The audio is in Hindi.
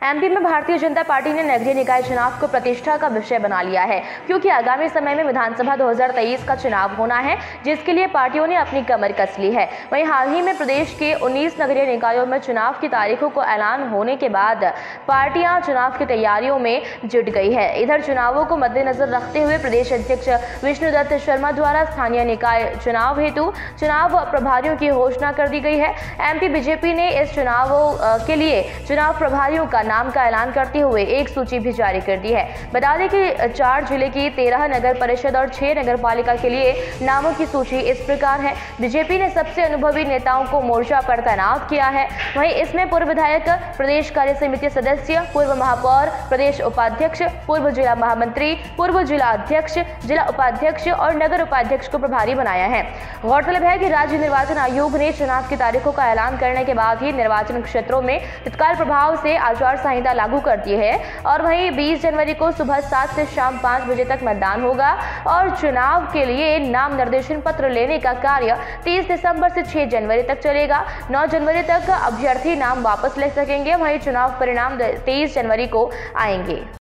एमपी में भारतीय जनता पार्टी ने नगरीय निकाय चुनाव को प्रतिष्ठा का विषय बना लिया है, क्योंकि आगामी समय में विधानसभा 2023 का चुनाव होना है, जिसके लिए पार्टियों ने अपनी कमर कस ली है। वहीं हाल ही में प्रदेश के 19 नगरीय निकायों में चुनाव की तारीखों को ऐलान होने के बाद पार्टियाँ चुनाव की तैयारियों में जुट गई है। इधर चुनावों को मद्देनजर रखते हुए प्रदेश अध्यक्ष विष्णुदत्त शर्मा द्वारा स्थानीय निकाय चुनाव हेतु चुनाव प्रभारियों की घोषणा कर दी गई है। एमपी, बीजेपी ने इस चुनावों के लिए चुनाव प्रभारियों का नाम का ऐलान करते हुए एक सूची भी जारी कर दी है। बता दें कि चार ज़िले की तेरह नगर परिषद और छह नगर पालिका के लिए नामों की सूची इस प्रकार है। बीजेपी ने सबसे अनुभवी नेताओं को मोर्चा पर तैनात किया है। वहीं इसमें पूर्व विधायक, प्रदेश कार्य समिति सदस्य, पूर्व महापौर, प्रदेश उपाध्यक्ष, पूर्व जिला महामंत्री, पूर्व जिला अध्यक्ष, जिला उपाध्यक्ष और नगर उपाध्यक्ष को प्रभारी बनाया है। गौरतलब है कि राज्य निर्वाचन आयोग ने चुनाव की तारीखों का ऐलान करने के बाद ही निर्वाचन क्षेत्रों में तत्काल प्रभाव से आचार संहिता लागू कर दी है और वहीं 20 जनवरी को सुबह सात से शाम पाँच बजे तक मतदान होगा और चुनाव के लिए नाम निर्देशन पत्र लेने का कार्य 30 दिसंबर से 6 जनवरी तक चलेगा। 9 जनवरी तक अभ्यर्थी नाम वापस ले सकेंगे। वहीं चुनाव परिणाम तेईस जनवरी को आएँगे।